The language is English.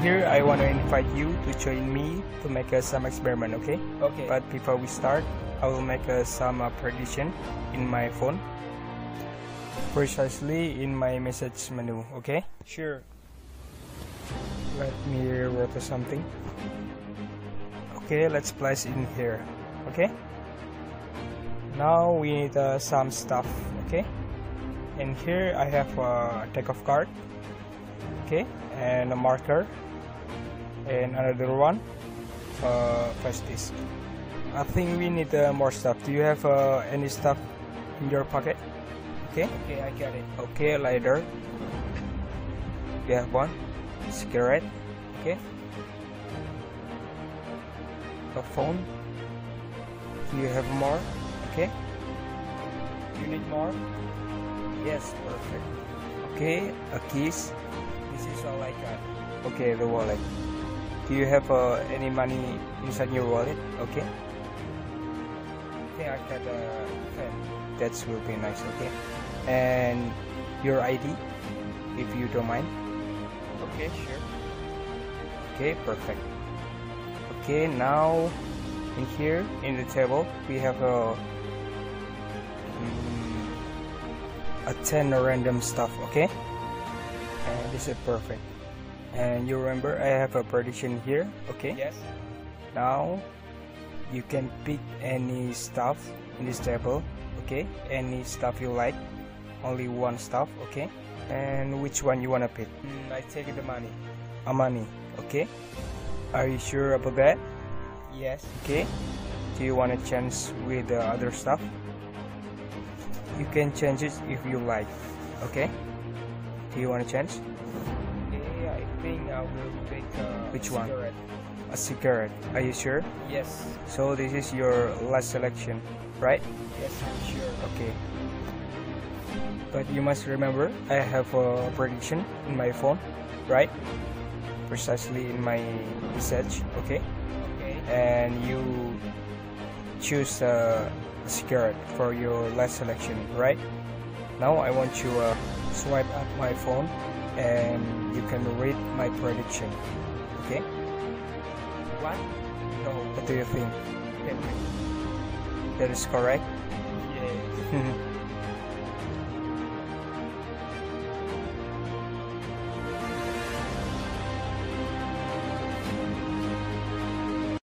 here I want to invite you to join me to make uh, some experiment, okay? Okay. But before we start, I will make uh, some uh, prediction in my phone. Precisely in my message menu, okay? sure. Let me write something. Okay, let's place in here, okay? Now we need uh, some stuff, okay? And here I have a deck of card, okay? And a marker, and another one, uh, flash disk. I think we need uh, more stuff. Do you have uh, any stuff in your pocket? Okay. Okay, I got it. Okay, lighter. You have one. Cigarette. Okay. A phone. Do you have more? Okay. You need more? Yes, perfect. Okay, a keys. This is all I got. Okay, the wallet. Do you have uh, any money inside your wallet? Okay, I think I got a pen. that will be nice. Okay, and your ID, if you don't mind. Okay, sure. Okay, perfect. Okay, now in here in the table we have a mm, a 10 random stuff, okay? And this is perfect. And you remember I have a prediction here, okay? Yes. Now you can pick any stuff in this table, okay? Any stuff you like, only one stuff, okay? And which one you wanna pick? Mm, I take the money. A money, okay? Are you sure about that? Yes. Okay. Do you want to change with the other stuff? You can change it if you like. Okay. Do you want to change? I think I will take uh, Which one? cigarette. A cigarette. Are you sure? Yes. So this is your last selection, right? Yes, I'm sure. Okay. But you must remember, I have a prediction in my phone, right? Precisely in my message. Okay. Okay. and you choose a cigarette for your last selection, right? Now I want you uh, swipe up my phone and you can read my prediction. Okay? What? No. What do you think? That is correct? Yes.